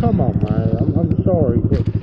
come on, man. I'm, I'm sorry, but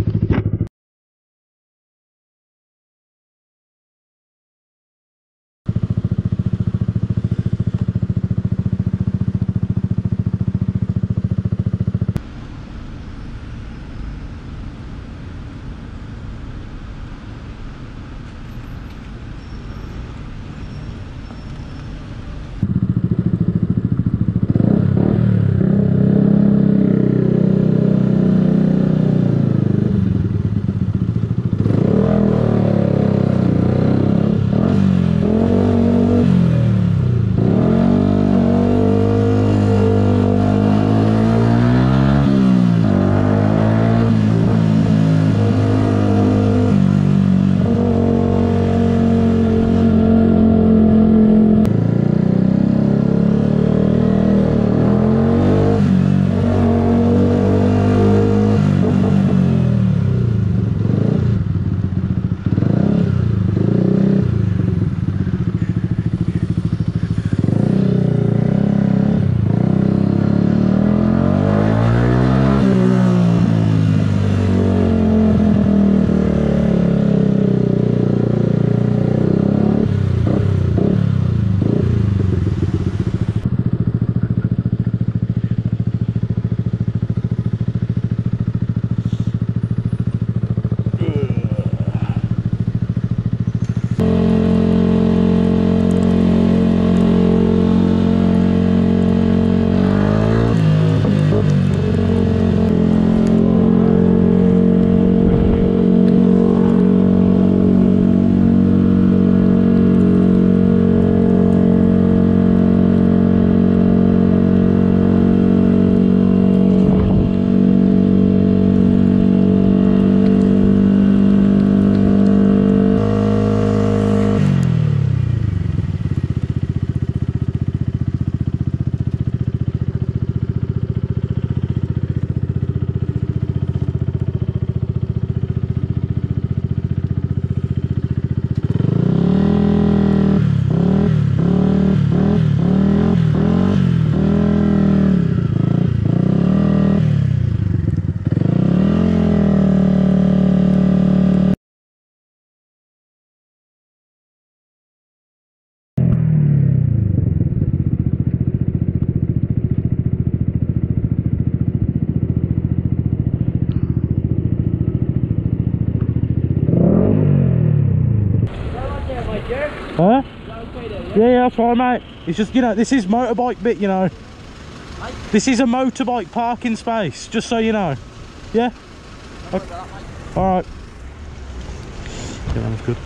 Huh? Yeah, yeah, that's fine, mate. It's just, you know, this is motorbike bit, you know. This is a motorbike parking space, just so you know. Yeah? Okay. Alright. Yeah, that was good.